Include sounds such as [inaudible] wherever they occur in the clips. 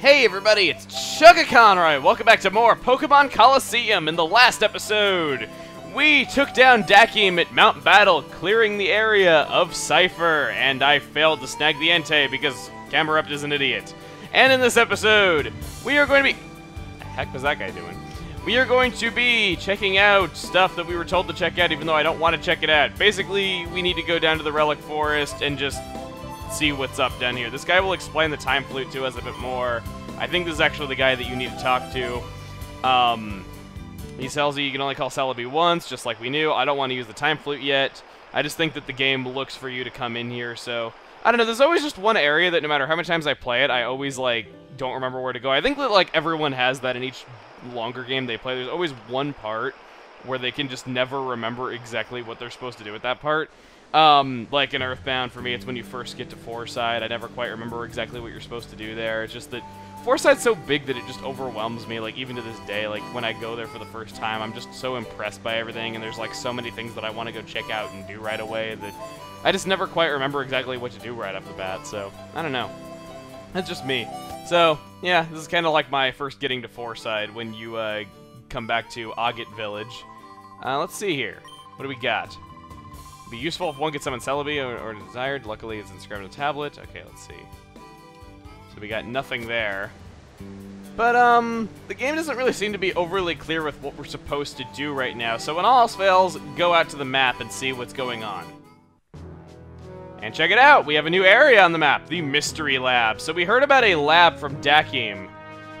Hey everybody, it's Chuggaaconroy! Welcome back to more Pokemon Colosseum. In the last episode, we took down Dakim at Mount Battle, clearing the area of Cipher, and I failed to snag the Entei because Camerupt is an idiot. And in this episode, we are going to be... The heck was that guy doing? We are going to be checking out stuff that we were told to check out, even though I don't want to check it out. Basically, we need to go down to the Relic Forest and just see what's up down here. This guy will explain the time flute to us a bit more. I think this is actually the guy that you need to talk to. Um, he tells you you can only call Celebi once, just like we knew. I don't want to use the time flute yet. I just think that the game looks for you to come in here, so... I don't know, there's always just one area that no matter how many times I play it, I always, like, don't remember where to go. I think that, like, everyone has that in each longer game they play. There's always one part where they can just never remember exactly what they're supposed to do with that part. Um, like in Earthbound, for me, it's when you first get to Fourside. I never quite remember exactly what you're supposed to do there. It's just that Fourside's so big that it just overwhelms me, like, even to this day. Like, when I go there for the first time, I'm just so impressed by everything, and there's, like, so many things that I want to go check out and do right away that I just never quite remember exactly what to do right off the bat, so, I don't know. That's just me. So, yeah, this is kind of like my first getting to Fourside when you, uh, come back to Agate Village. Uh, let's see here. What do we got? Be useful if one gets summon Celebi or, or desired. Luckily, it's inscribed on the tablet. Okay, let's see. So we got nothing there. But, um, the game doesn't really seem to be overly clear with what we're supposed to do right now. So when all else fails, go out to the map and see what's going on. And check it out, we have a new area on the map, the Mystery Lab. So we heard about a lab from Dakim,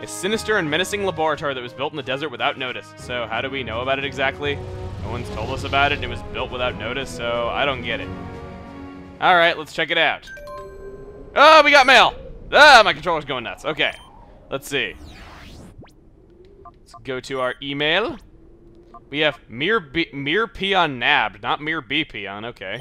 a sinister and menacing laboratory that was built in the desert without notice. So how do we know about it exactly? No one's told us about it, and it was built without notice, so I don't get it. Alright, let's check it out. Oh, we got mail! Ah, my controller's going nuts. Okay, let's see. Let's go to our email. We have Mir, B Mir Peon nabbed, not Mir B Peon, okay.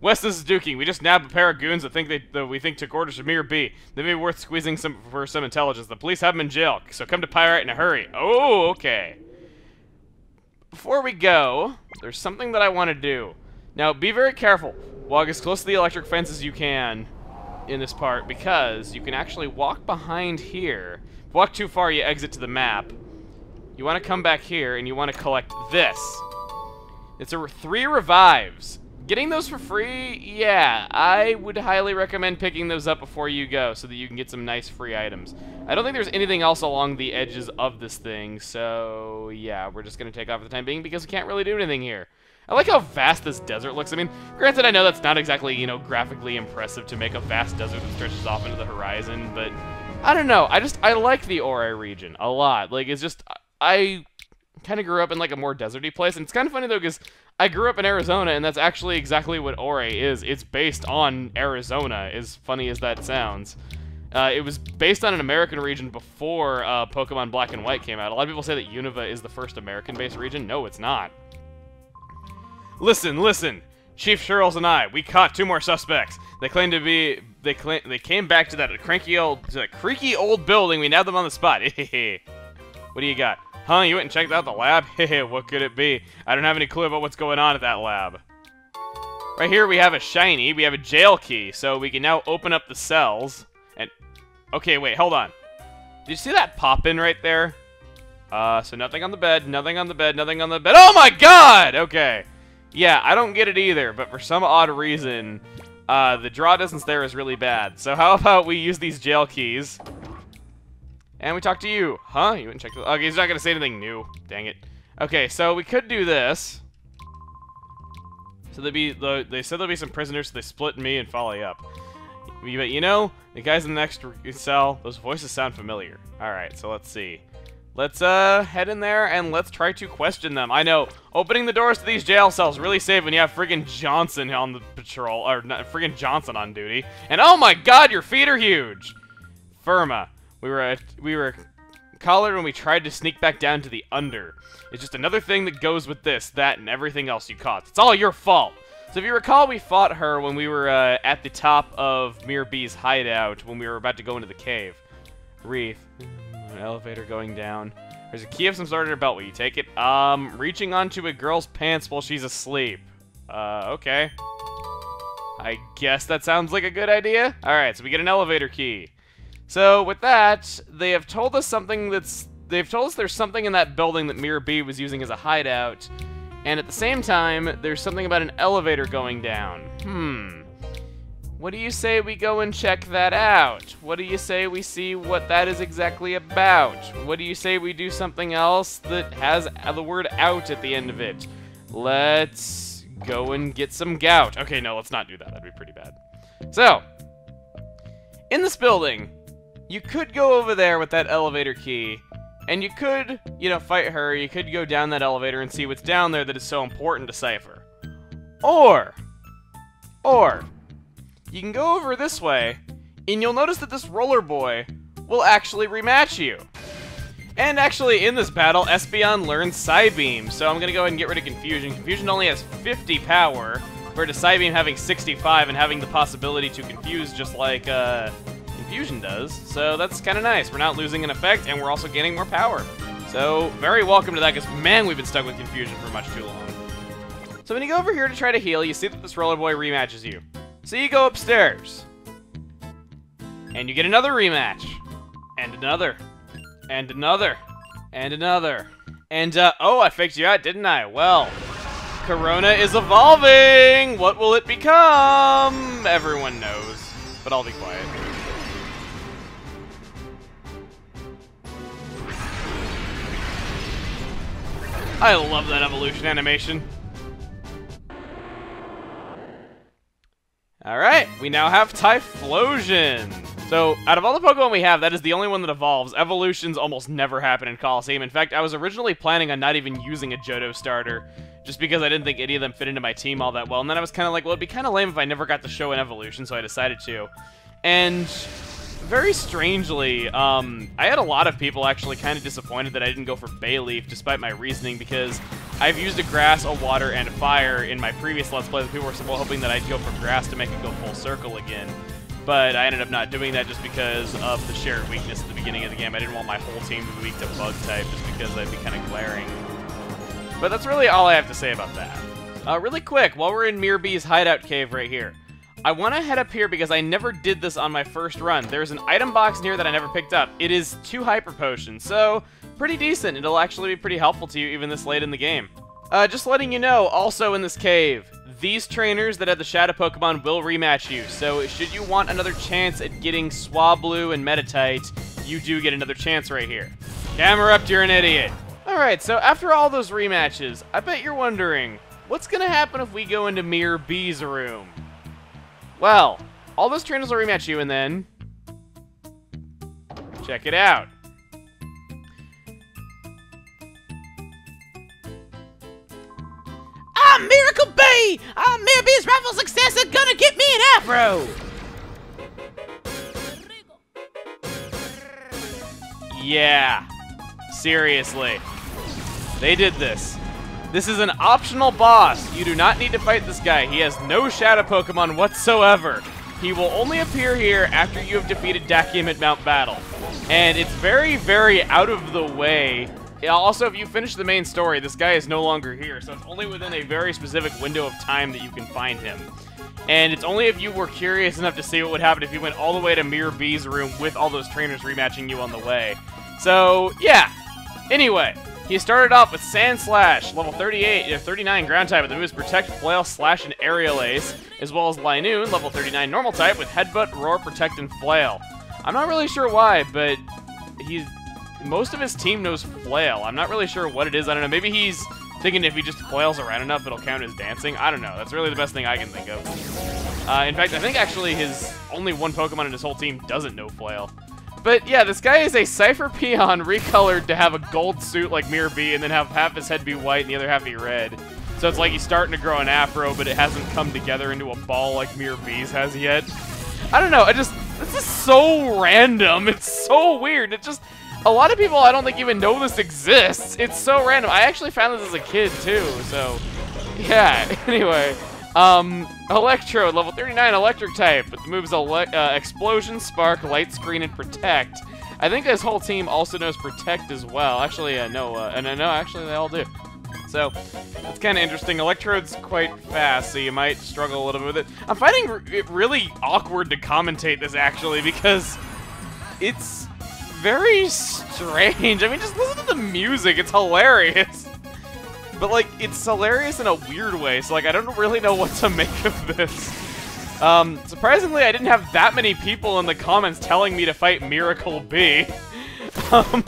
Wes, this is Duking. We just nabbed a pair of goons that think they that we think took orders from Mir B. They may be worth squeezing some for some intelligence. The police have them in jail, so come to Pyrite in a hurry. Oh, okay. Before we go, there's something that I want to do. Now, be very careful. Walk as close to the electric fence as you can in this part, because you can actually walk behind here. Walk too far, you exit to the map. You want to come back here, and you want to collect this. It's a three revives. Getting those for free, yeah, I would highly recommend picking those up before you go so that you can get some nice free items. I don't think there's anything else along the edges of this thing, so yeah, we're just going to take off for the time being because we can't really do anything here. I like how vast this desert looks. I mean, granted, I know that's not exactly, you know, graphically impressive to make a vast desert that stretches off into the horizon, but I don't know. I just, I like the Orre region a lot. Like, it's just, I kind of grew up in, like, a more deserty place, and it's kind of funny, though, because I grew up in Arizona, and that's actually exactly what Orre is. It's based on Arizona, as funny as that sounds. Uh, it was based on an American region before uh, Pokemon Black and White came out. A lot of people say that Unova is the first American-based region. No, it's not. Listen, listen. Chief Sherles and I, we caught two more suspects. They claim to be, they claim, they came back to that cranky old, to that creaky old building. We nabbed them on the spot. [laughs] what do you got? Huh, you went and checked out the lab? [laughs] Hehe, what could it be? I don't have any clue about what's going on at that lab. Right here we have a shiny, we have a jail key, so we can now open up the cells. And, okay, wait, hold on. Did you see that pop in right there? Uh, so nothing on the bed, nothing on the bed, nothing on the bed. Oh my god! Okay. Yeah, I don't get it either, but for some odd reason, uh, the draw distance there is really bad. So how [laughs] about we use these jail keys and we talk to you. Huh? You wouldn't check the... Okay, he's not going to say anything new. Dang it. Okay, so we could do this. So there'd be... The, they said there'll be some prisoners, so they split me and follow you up. But you know, the guys in the next cell, those voices sound familiar. Alright, so let's see. Let's uh head in there and let's try to question them. I know, opening the doors to these jail cells really safe when you have friggin' Johnson on the patrol, or not, friggin' Johnson on duty. And oh my god, your feet are huge! Ferma. We were at, we were collared when we tried to sneak back down to the under. It's just another thing that goes with this, that, and everything else you caught. It's all your fault. So if you recall, we fought her when we were uh, at the top of Mir B's hideout when we were about to go into the cave. Reath. An elevator going down. There's a key of some sort in her belt. Will you take it? Um, reaching onto a girl's pants while she's asleep. Uh, okay. I guess that sounds like a good idea. Alright, so we get an elevator key. So with that, they have told us something that's they've told us there's something in that building that Miror B was using as a hideout, and at the same time, there's something about an elevator going down. Hmm. What do you say we go and check that out? What do you say we see what that is exactly about? What do you say we do something else that has the word out at the end of it? Let's go and get some gout. Okay, no, let's not do that. That'd be pretty bad. So, in this building, you could go over there with that elevator key, and you could, you know, fight her. You could go down that elevator and see what's down there that is so important to Cipher. Or, or, you can go over this way, and you'll notice that this roller boy will actually rematch you. And actually, in this battle, Espeon learns Psybeam, so I'm gonna go ahead and get rid of Confusion. Confusion only has 50 power, compared to Psybeam having 65 and having the possibility to confuse just like uh, Confusion does. So that's kind of nice. We're not losing an effect, and we're also gaining more power. So very welcome to that, because man, we've been stuck with Confusion for much too long. So when you go over here to try to heal, you see that this Roller Boy rematches you. So you go upstairs. And you get another rematch. And another. And another. And another. And, uh, oh, I faked you out, didn't I? Well, Corona is evolving! What will it become? Everyone knows. But I'll be quiet. I love that evolution animation. Alright, we now have Typhlosion. So, out of all the Pokemon we have, that is the only one that evolves. Evolutions almost never happen in Colosseum. In fact, I was originally planning on not even using a Johto starter, just because I didn't think any of them fit into my team all that well. And then I was kind of like, well, it'd be kind of lame if I never got to show an evolution, so I decided to. And very strangely, um, I had a lot of people actually kind of disappointed that I didn't go for Bayleef, despite my reasoning, because I've used a grass, a water, and a fire in my previous Let's Plays. People were hoping that I'd go for grass to make it go full circle again. But I ended up not doing that just because of the shared weakness at the beginning of the game. I didn't want my whole team to be weak to bug type just because that'd be kind of glaring. But that's really all I have to say about that. Uh, really quick, while we're in Miror B's hideout cave right here, I want to head up here because I never did this on my first run. There's an item box near that I never picked up. It is two Hyper Potions, so pretty decent. It'll actually be pretty helpful to you even this late in the game. Uh, just letting you know, also in this cave, these trainers that have the Shadow Pokemon will rematch you, so should you want another chance at getting Swablu and Meditite, you do get another chance right here. Camerupt, you're an idiot. Alright, so after all those rematches, I bet you're wondering, what's gonna happen if we go into Miror B's room? Well, all those trainers will rematch you, and then... Check it out. I'm Miracle B! Ah, I'm Miror B's rival successor, gonna get me an afro! Yeah. Seriously. They did this. This is an optional boss. You do not need to fight this guy. He has no Shadow Pokemon whatsoever. He will only appear here after you have defeated Dakim at Mount Battle. And it's very, very out of the way. Also, if you finish the main story, this guy is no longer here, so it's only within a very specific window of time that you can find him. And it's only if you were curious enough to see what would happen if you went all the way to Miror B's room with all those trainers rematching you on the way. So, yeah. Anyway, he started off with Sandslash, level 38, 39 ground type with the moves Protect, Flail, Slash, and Aerial Ace, as well as Linoone, level 39 normal type with Headbutt, Roar, Protect, and Flail. I'm not really sure why, but he's most of his team knows Flail. I'm not really sure what it is. I don't know. Maybe he's thinking if he just flails around enough, it'll count as dancing. I don't know. That's really the best thing I can think of. Uh, in fact, I think actually his only one Pokemon in his whole team doesn't know Flail. But yeah, this guy is a Cipher Peon recolored to have a gold suit like Miror B and then have half his head be white and the other half be red. So it's like he's starting to grow an afro, but it hasn't come together into a ball like Miror B's has yet. I don't know, I just, this is so random. [laughs] It's so weird. It just, a lot of people I don't think even know this exists. It's so random. I actually found this as a kid too, so yeah, [laughs] anyway. Um, Electrode, level 39 electric type, the moves ele uh, Explosion, Spark, Light Screen, and Protect. I think this whole team also knows Protect as well. Actually, uh, no, uh, and uh, no, actually they all do. So, that's kind of interesting. Electrode's quite fast, so you might struggle a little bit with it. I'm finding it really awkward to commentate this, actually, because it's very strange. I mean, just listen to the music. It's hilarious. But, like, it's hilarious in a weird way, so, like, I don't really know what to [laughs] make of this. Um, surprisingly, I didn't have that many people in the comments telling me to fight Miracle B. [laughs] um,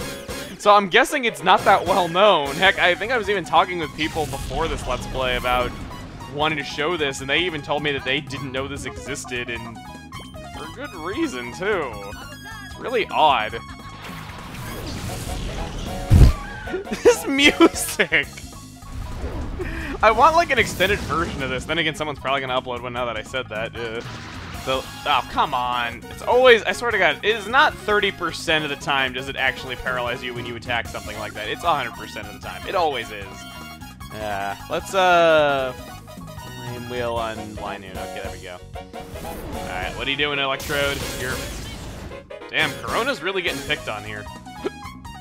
so I'm guessing it's not that well known. Heck, I think I was even talking with people before this Let's Play about wanting to show this, and they even told me that they didn't know this existed, and for good reason, too. It's really odd. [laughs] this music! I want like an extended version of this. Then again, someone's probably gonna upload one now that I said that. Uh, so, oh, come on. It's always, I swear to God, it is not 30% of the time does it actually paralyze you when you attack something like that. It's 100% of the time. It always is. Yeah. Let's, uh, flame wheel on Linoone. Okay, there we go. Alright, what are you doing, Electrode? You're... Damn, Corona's really getting picked on here.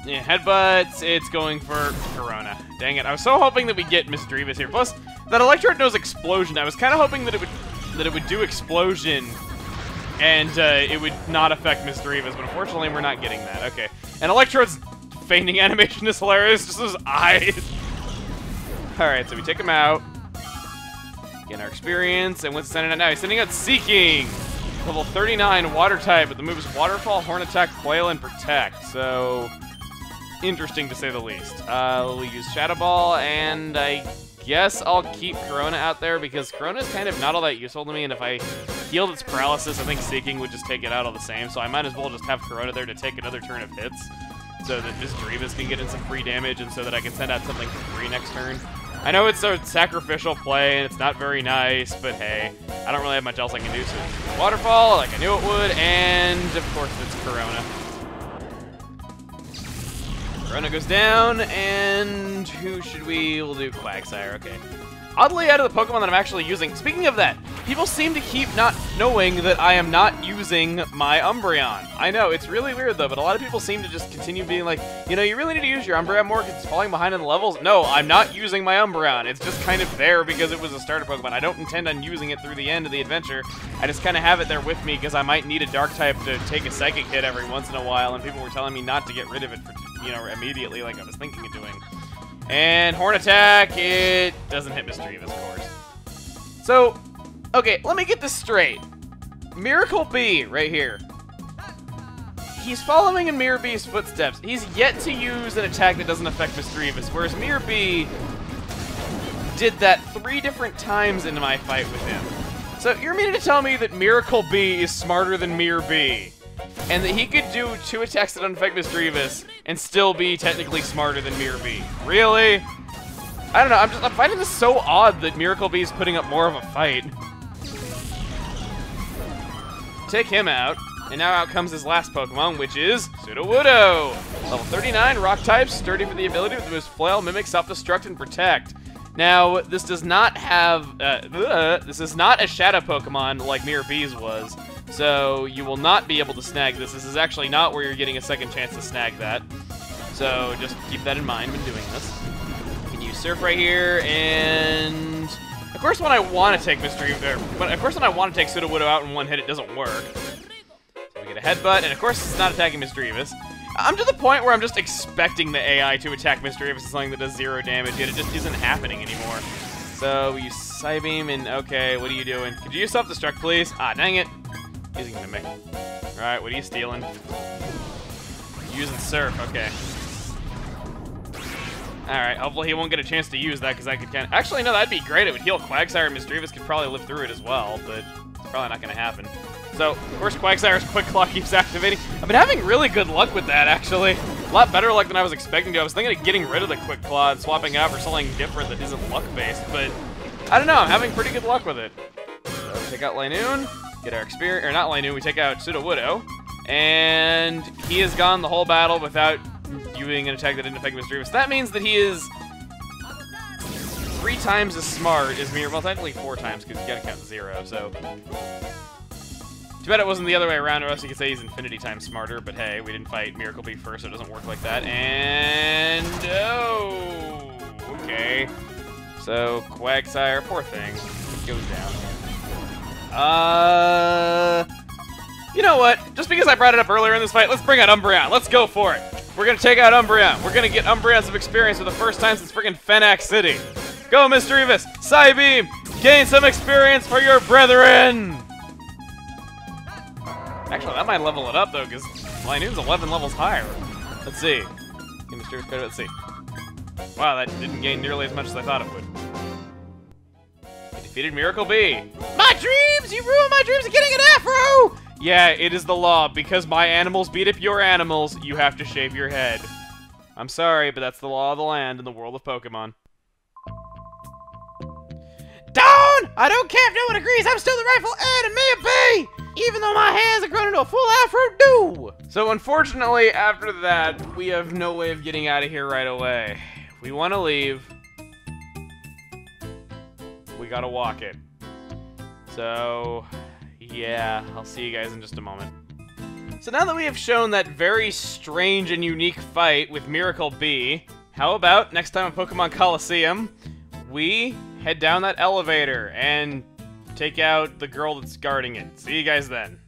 Yeah, headbutts, it's going for Corona. Dang it, I was so hoping that we get Misdreavus here. Plus, that Electrode knows Explosion. I was kind of hoping that it would that it would do Explosion and uh, it would not affect Misdreavus, but unfortunately we're not getting that. Okay, and Electrode's fainting animation is hilarious, [laughs] just his eyes. Alright, so we take him out. Get our experience, and what's sending out now? He's sending out Seaking! Level 39, Water type, but the moves Waterfall, Horn Attack, Flail, and Protect. So, interesting to say the least. Uh, we'll use Shadow Ball, and I guess I'll keep Corona out there because Corona is kind of not all that useful to me, and if I healed its paralysis, I think Seaking would just take it out all the same, so I might as well just have Corona there to take another turn of hits so that Misdreavus can get in some free damage and so that I can send out something for free next turn. I know it's a sacrificial play and it's not very nice, but hey, I don't really have much else I can do. So Waterfall, like I knew it would, and of course it's Corona. Corona goes down, and who should we? We'll do Quagsire, okay. Oddly, out of the Pokemon that I'm actually using, speaking of that, people seem to keep not knowing that I am not using my Umbreon. I know, it's really weird though, but a lot of people seem to just continue being like, you know, you really need to use your Umbreon more because it's falling behind in the levels. No, I'm not using my Umbreon. It's just kind of there because it was a starter Pokemon. I don't intend on using it through the end of the adventure. I just kind of have it there with me because I might need a Dark type to take a Psychic hit every once in a while, and people were telling me not to get rid of it for, you know, immediately like I was thinking of doing. And Horn Attack, it doesn't hit Misdreavus, of course. So, okay, let me get this straight. Miracle B, right here. He's following in Miror B's footsteps. He's yet to use an attack that doesn't affect Misdreavus, whereas Miror B did that three different times in my fight with him. So you're meaning to tell me that Miracle B is smarter than Miror B? And that he could do two attacks that affect Misdreavus and still be technically smarter than Miror B. Really? I don't know, I'm just I'm finding this so odd that Miracle B is putting up more of a fight. Take him out, and now out comes his last Pokemon, which is Sudowoodo! Level 39, Rock type, sturdy for the ability with moves Flail, Mimic, Self-Destruct, and Protect. Now, this does not have, uh, this is not a Shadow Pokemon like Miror B's was, so you will not be able to snag this. This is actually not where you're getting a second chance to snag that. So just keep that in mind when doing this. You can use Surf right here, and... Of course when I want to take Mystery... but of course when I want to take Sudowoodo out in one hit, it doesn't work. So we get a Headbutt, and of course it's not attacking Misdreavus. I'm to the point where I'm just expecting the AI to attack Misdreavus as something that does zero damage, yet it just isn't happening anymore. So we use Psybeam, and okay, what are you doing? Could you Self-Destruct, please? Ah, dang it. Using Mimic. Alright, what are you stealing? Using Surf, okay. Alright, hopefully he won't get a chance to use that because I could kind. Actually, no, that'd be great. It would heal Quagsire and Misdreavus could probably live through it as well, but it's probably not going to happen. So, of course, Quagsire's [laughs] Quick Claw keeps activating. I've been having really good luck with that, actually. A lot better luck than I was expecting to. I was thinking of getting rid of the Quick Claw and swapping out for something different that isn't luck-based, but I don't know. I'm having pretty good luck with it. So, take out Linoone. Get our experience, or not Linoone, we take out Sudowoodo, and he has gone the whole battle without using an attack that didn't affect Misdreavus. That means that he is three times as smart as Miror, well technically four times, because you gotta count zero, so. Too bad it wasn't the other way around, or else you could say he's infinity times smarter, but hey, we didn't fight Miracle B first, so it doesn't work like that. And... oh! Okay. So, Quagsire, poor thing, goes down. Uh, You know what? Just because I brought it up earlier in this fight, let's bring out Umbreon. Let's go for it. We're gonna take out Umbreon. We're gonna get Umbreon some experience for the first time since freaking Fenac City. Go, Misdreavus! Psybeam! Gain some experience for your brethren! Actually, that might level it up, though, because Linoone's 11 levels higher. Let's see. Misdreavus, let's see. Wow, that didn't gain nearly as much as I thought it would. Defeated Miracle B. My dreams! You ruined my dreams of getting an afro! Yeah, it is the law. Because my animals beat up your animals, you have to shave your head. I'm sorry, but that's the law of the land in the world of Pokemon. Dawn! I don't care if no one agrees, I'm still the rightful heir to Miror B! Even though my hair hasn't grown into a full afro do! So unfortunately, after that, we have no way of getting out of here right away. We want to leave. Gotta walk it. So, yeah, I'll see you guys in just a moment. So now that we have shown that very strange and unique fight with Miracle B, how about next time on Pokemon Colosseum, we head down that elevator and take out the girl that's guarding it. See you guys then.